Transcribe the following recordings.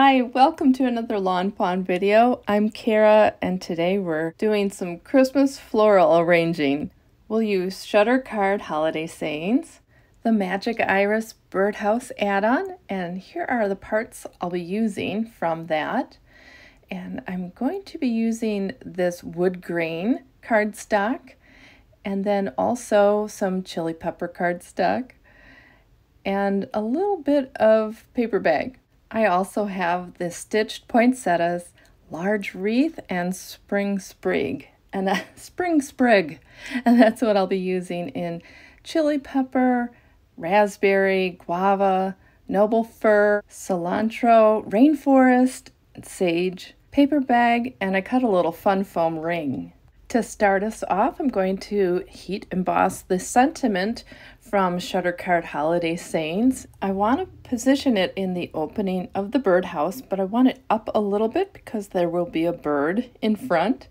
Hi, welcome to another Lawn Fawn video. I'm Kara and today we're doing some Christmas floral arranging. We'll use Shutter Card Holiday Sayings, the Magic Iris Birdhouse add-on, and here are the parts I'll be using from that. And I'm going to be using this wood grain cardstock and then also some chili pepper cardstock and a little bit of paper bag. I also have the stitched poinsettias, large wreath, and spring sprig, and a spring sprig, and that's what I'll be using in chili pepper, raspberry, guava, noble fir, cilantro, rainforest, sage, paper bag, and I cut a little fun foam ring. To start us off, I'm going to heat emboss the sentiment from Shutter Card Holiday Sayings. I want to position it in the opening of the birdhouse, but I want it up a little bit because there will be a bird in front.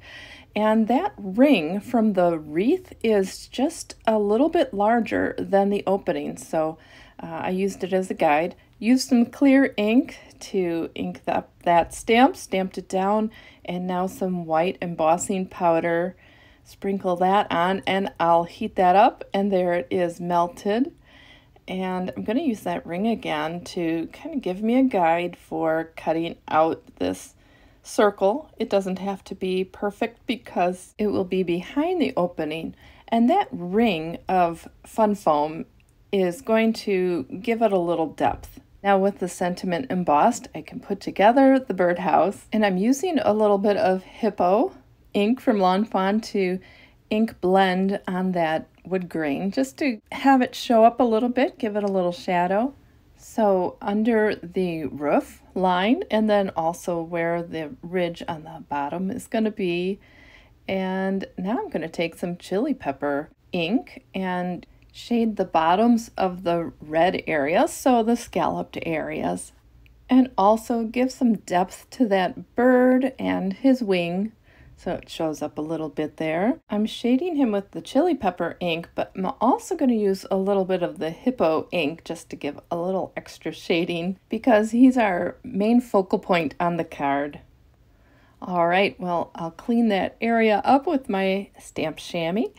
And that ring from the wreath is just a little bit larger than the opening, so uh, I used it as a guide. Use some clear ink to ink that, that stamp, stamped it down, and now some white embossing powder. Sprinkle that on and I'll heat that up and there it is melted. And I'm going to use that ring again to kind of give me a guide for cutting out this circle. It doesn't have to be perfect because it will be behind the opening. And that ring of fun foam is going to give it a little depth. Now with the sentiment embossed, I can put together the birdhouse and I'm using a little bit of Hippo ink from Lawn Fawn to ink blend on that wood grain just to have it show up a little bit, give it a little shadow. So under the roof line and then also where the ridge on the bottom is going to be. And now I'm going to take some chili pepper ink and Shade the bottoms of the red areas, so the scalloped areas. And also give some depth to that bird and his wing so it shows up a little bit there. I'm shading him with the chili pepper ink, but I'm also going to use a little bit of the hippo ink just to give a little extra shading because he's our main focal point on the card. All right, well, I'll clean that area up with my stamp chamois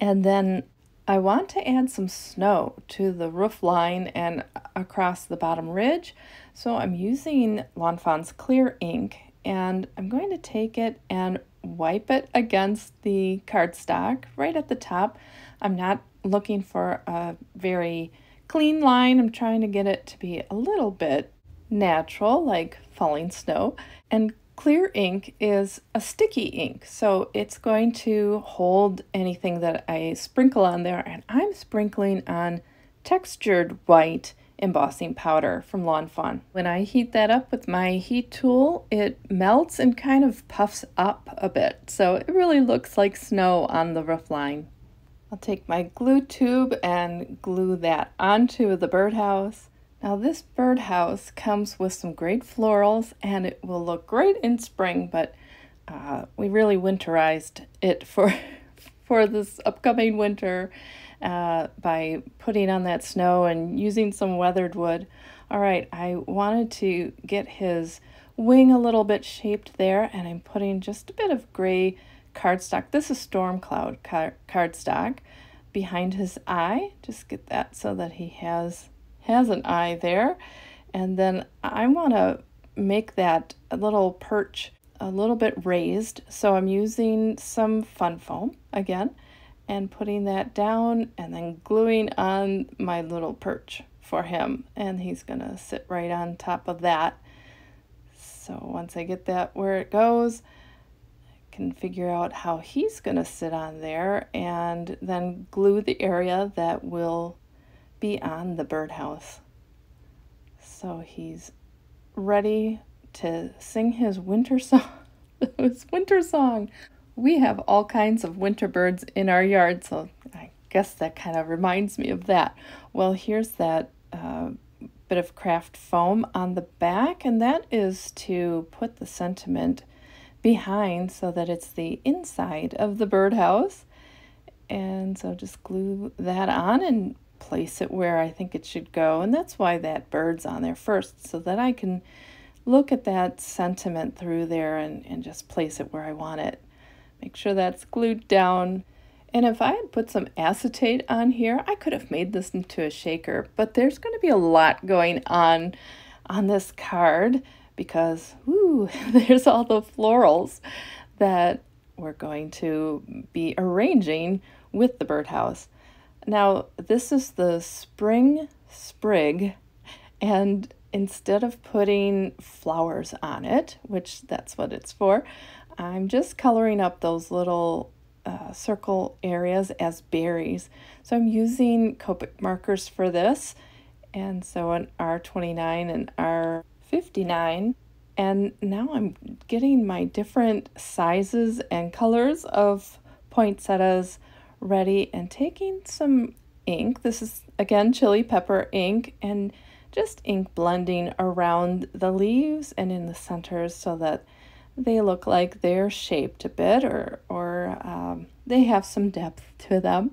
and then I want to add some snow to the roof line and across the bottom ridge. So I'm using Lawn Fawn's clear ink and I'm going to take it and wipe it against the cardstock right at the top. I'm not looking for a very clean line. I'm trying to get it to be a little bit natural, like falling snow, and Clear ink is a sticky ink, so it's going to hold anything that I sprinkle on there, and I'm sprinkling on textured white embossing powder from Lawn Fawn. When I heat that up with my heat tool, it melts and kind of puffs up a bit, so it really looks like snow on the roof line. I'll take my glue tube and glue that onto the birdhouse. Now this birdhouse comes with some great florals and it will look great in spring, but uh, we really winterized it for, for this upcoming winter uh, by putting on that snow and using some weathered wood. All right, I wanted to get his wing a little bit shaped there and I'm putting just a bit of gray cardstock. This is Storm Cloud card cardstock behind his eye. Just get that so that he has has an eye there. And then I want to make that little perch a little bit raised. So I'm using some fun foam again and putting that down and then gluing on my little perch for him. And he's going to sit right on top of that. So once I get that where it goes, I can figure out how he's going to sit on there and then glue the area that will be on the birdhouse. So he's ready to sing his winter song. his winter song. We have all kinds of winter birds in our yard, so I guess that kind of reminds me of that. Well, here's that uh, bit of craft foam on the back, and that is to put the sentiment behind so that it's the inside of the birdhouse. And so just glue that on and place it where I think it should go. And that's why that bird's on there first, so that I can look at that sentiment through there and, and just place it where I want it. Make sure that's glued down. And if I had put some acetate on here, I could have made this into a shaker, but there's going to be a lot going on on this card because, ooh, there's all the florals that we're going to be arranging with the birdhouse. Now, this is the spring sprig, and instead of putting flowers on it, which that's what it's for, I'm just coloring up those little uh, circle areas as berries. So I'm using Copic markers for this, and so an R29 and R59. And now I'm getting my different sizes and colors of poinsettias ready and taking some ink. This is again chili pepper ink and just ink blending around the leaves and in the centers so that they look like they're shaped a bit or, or um, they have some depth to them.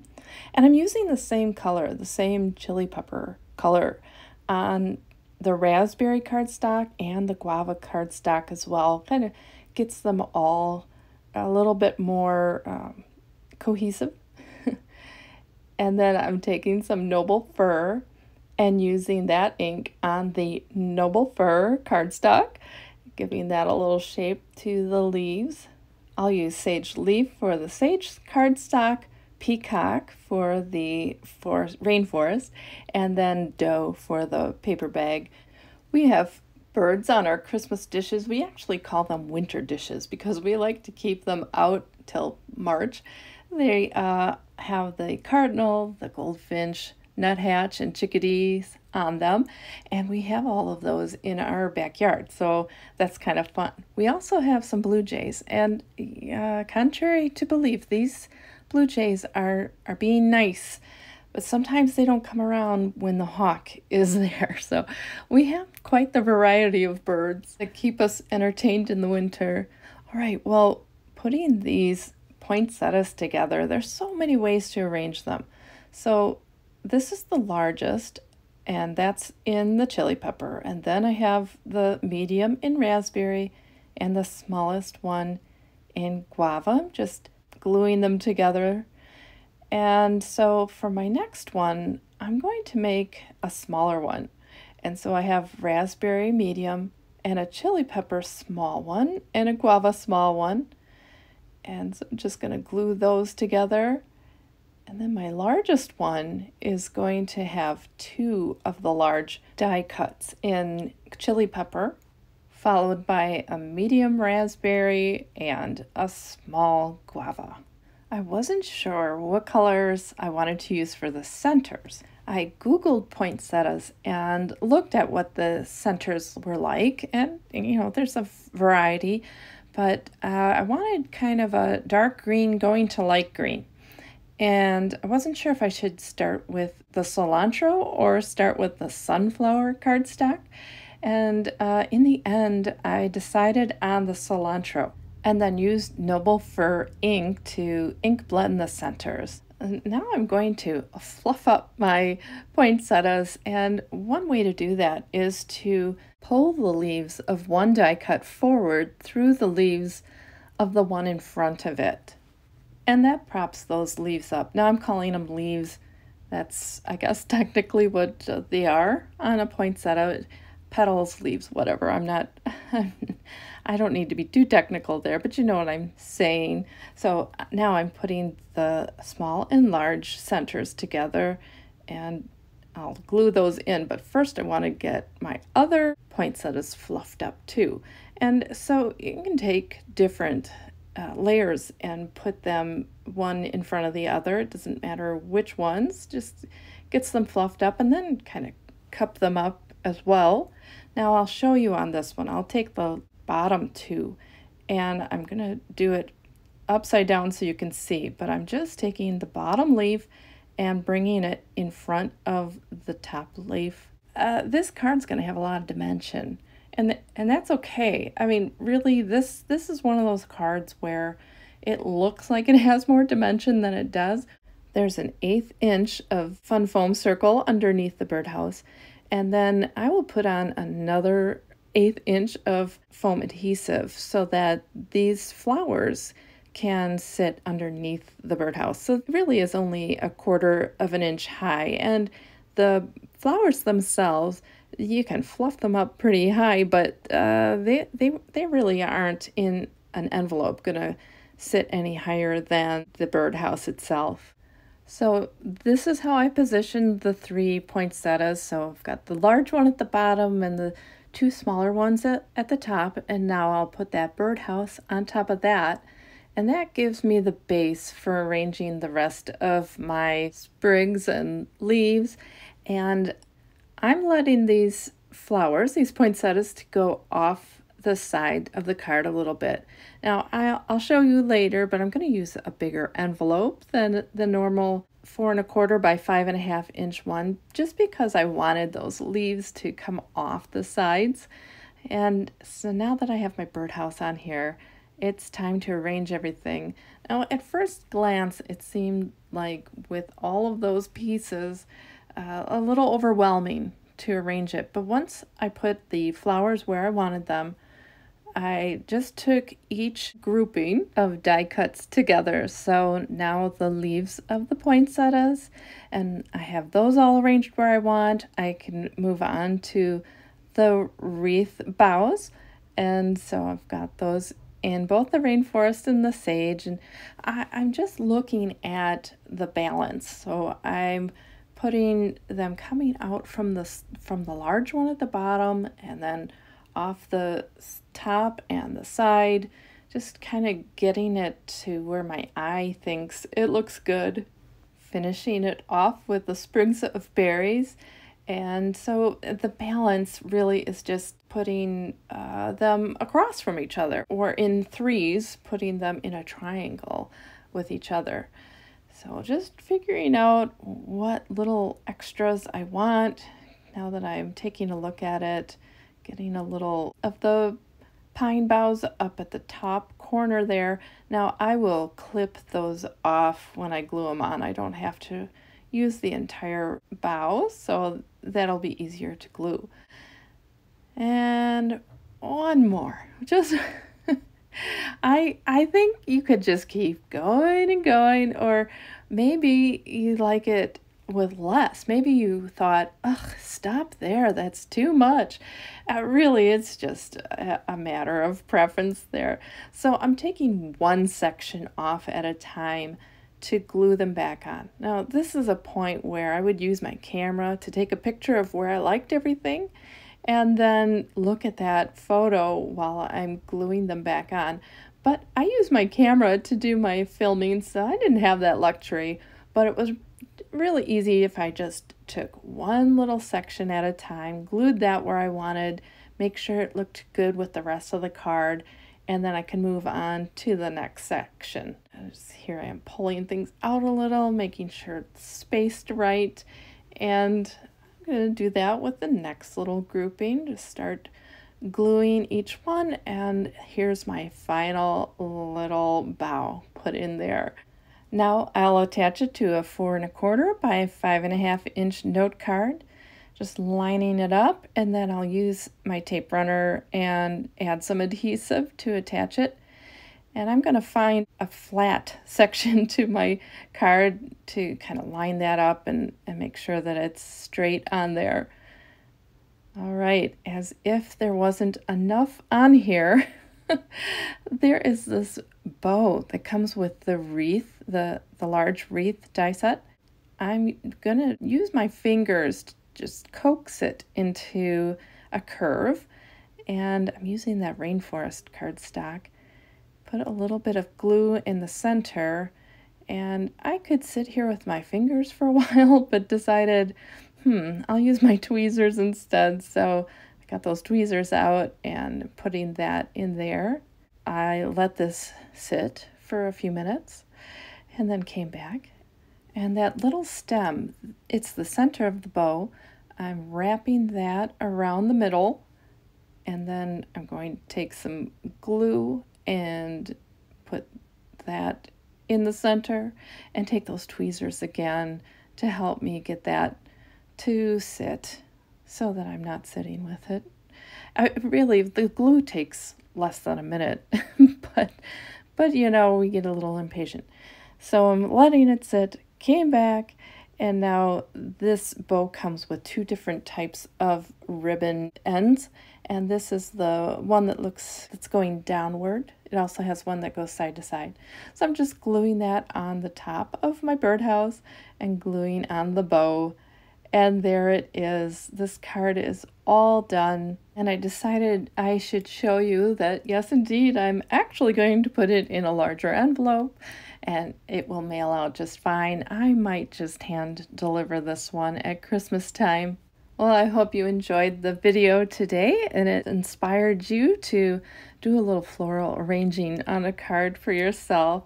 And I'm using the same color, the same chili pepper color on the raspberry cardstock and the guava cardstock as well. Kind of gets them all a little bit more um, cohesive. And then I'm taking some Noble Fir and using that ink on the Noble Fir cardstock, giving that a little shape to the leaves. I'll use Sage Leaf for the Sage cardstock, Peacock for the forest, rainforest, and then Doe for the paper bag. We have birds on our Christmas dishes. We actually call them winter dishes because we like to keep them out till March. They uh, have the cardinal, the goldfinch, nuthatch, and chickadees on them, and we have all of those in our backyard, so that's kind of fun. We also have some blue jays, and uh, contrary to belief, these blue jays are, are being nice, but sometimes they don't come around when the hawk is there. So we have quite the variety of birds that keep us entertained in the winter. All right, well, putting these poinsettias together, there's so many ways to arrange them. So this is the largest, and that's in the chili pepper. And then I have the medium in raspberry and the smallest one in guava, I'm just gluing them together. And so for my next one, I'm going to make a smaller one. And so I have raspberry medium and a chili pepper small one and a guava small one. And so I'm just going to glue those together. And then my largest one is going to have two of the large die cuts in chili pepper, followed by a medium raspberry and a small guava. I wasn't sure what colors I wanted to use for the centers. I googled poinsettias and looked at what the centers were like, and you know, there's a variety, but uh, I wanted kind of a dark green going to light green. And I wasn't sure if I should start with the cilantro or start with the sunflower cardstock. And uh, in the end, I decided on the cilantro and then used Noble Fir ink to ink blend the centers. Now I'm going to fluff up my poinsettias, and one way to do that is to pull the leaves of one die cut forward through the leaves of the one in front of it and that props those leaves up. Now I'm calling them leaves. That's, I guess, technically what uh, they are on a poinsettia. Petals, leaves, whatever. I'm not, I don't need to be too technical there, but you know what I'm saying. So uh, now I'm putting the small and large centers together and I'll glue those in. But first I want to get my other poinsettias fluffed up too. And so you can take different uh, layers and put them one in front of the other. It doesn't matter which ones, just gets them fluffed up and then kind of cup them up as well. Now I'll show you on this one. I'll take the bottom two and I'm to do it upside down so you can see, but I'm just taking the bottom leaf and bringing it in front of the top leaf. Uh, this card's to have a lot of dimension and th- and that's okay. I mean, really, this this is one of those cards where it looks like it has more dimension than it does. There's an eighth inch of fun foam circle underneath the birdhouse, and then I will put on another eighth inch of foam adhesive so that these flowers can sit underneath the birdhouse. So it really is only a quarter of an inch high. And the flowers themselves, you can fluff them up pretty high, but uh, they, they, they really aren't in an envelope going to sit any higher than the birdhouse itself. So this is how I positioned the three poinsettias. So I've got the large one at the bottom and the two smaller ones at, at the top. And now I'll put that birdhouse on top of that. And that gives me the base for arranging the rest of my sprigs and leaves. And I'm letting these flowers, these poinsettias, to go off the side of the card a little bit. Now, I'll I'll show you later, but I'm going to use a bigger envelope than the normal four and a quarter by five and a half inch one, just because I wanted those leaves to come off the sides. And so now that I have my birdhouse on here, it's time to arrange everything. Now, at first glance, it seemed like with all of those pieces, uh, a little overwhelming to arrange it. But once I put the flowers where I wanted them, I just took each grouping of die cuts together. So now the leaves of the poinsettias, and I have those all arranged where I want. I can move on to the wreath boughs. And so I've got those in both the rainforest and the sage. And I, I'm just looking at the balance. So I'm putting them coming out from the from the large one at the bottom and then off the top and the side, just kind of getting it to where my eye thinks it looks good. Finishing it off with the sprigs of berries. And so the balance really is just putting uh, them across from each other, or in threes, putting them in a triangle with each other. So just figuring out what little extras I want now that I'm taking a look at it getting a little of the pine boughs up at the top corner there. Now I will clip those off when I glue them on. I don't have to use the entire bough, so that'll be easier to glue. And one more. Just I I think you could just keep going and going or maybe you like it with less. Maybe you thought, ugh, stop there, that's too much. Uh, really, it's just a, a matter of preference there. So I'm taking one section off at a time to glue them back on. Now, this is a point where I would use my camera to take a picture of where I liked everything and then look at that photo while I'm gluing them back on. But I use my camera to do my filming, so I didn't have that luxury, but it was really easy if I just took one little section at a time, glued that where I wanted, make sure it looked good with the rest of the card, and then I can move on to the next section. Here I am pulling things out a little, making sure it's spaced right, and I'm going to do that with the next little grouping. Just start gluing each one, and here's my final little bow put in there. Now I'll attach it to a four and a quarter by five and a half inch note card, just lining it up, and then I'll use my tape runner and add some adhesive to attach it. And I'm going to find a flat section to my card to kind of line that up and, and make sure that it's straight on there. All right, as if there wasn't enough on here, there is this bow that comes with the wreath, the, the large wreath die set. I'm going to use my fingers to just coax it into a curve. And I'm using that rainforest cardstock. Put a little bit of glue in the center. And I could sit here with my fingers for a while, but decided, hmm, I'll use my tweezers instead. So got those tweezers out and putting that in there. I let this sit for a few minutes and then came back. And that little stem, it's the center of the bow. I'm wrapping that around the middle and then I'm going to take some glue and put that in the center and take those tweezers again to help me get that to sit so that I'm not sitting with it. I, really, the glue takes less than a minute, but but you know, we get a little impatient. So I'm letting it sit, came back, and now this bow comes with two different types of ribbon ends. And this is the one that looks, that's going downward. It also has one that goes side to side. So I'm just gluing that on the top of my birdhouse and gluing on the bow. And there it is. This card is all done. And I decided I should show you that, yes, indeed, I'm actually going to put it in a larger envelope and it will mail out just fine. I might just hand deliver this one at Christmas time. Well, I hope you enjoyed the video today and it inspired you to do a little floral arranging on a card for yourself.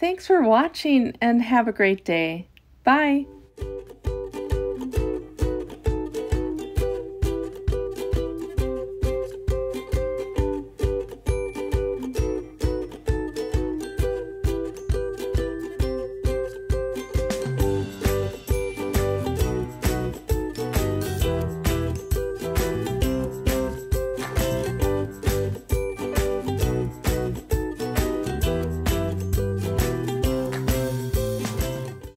Thanks for watching and have a great day. Bye.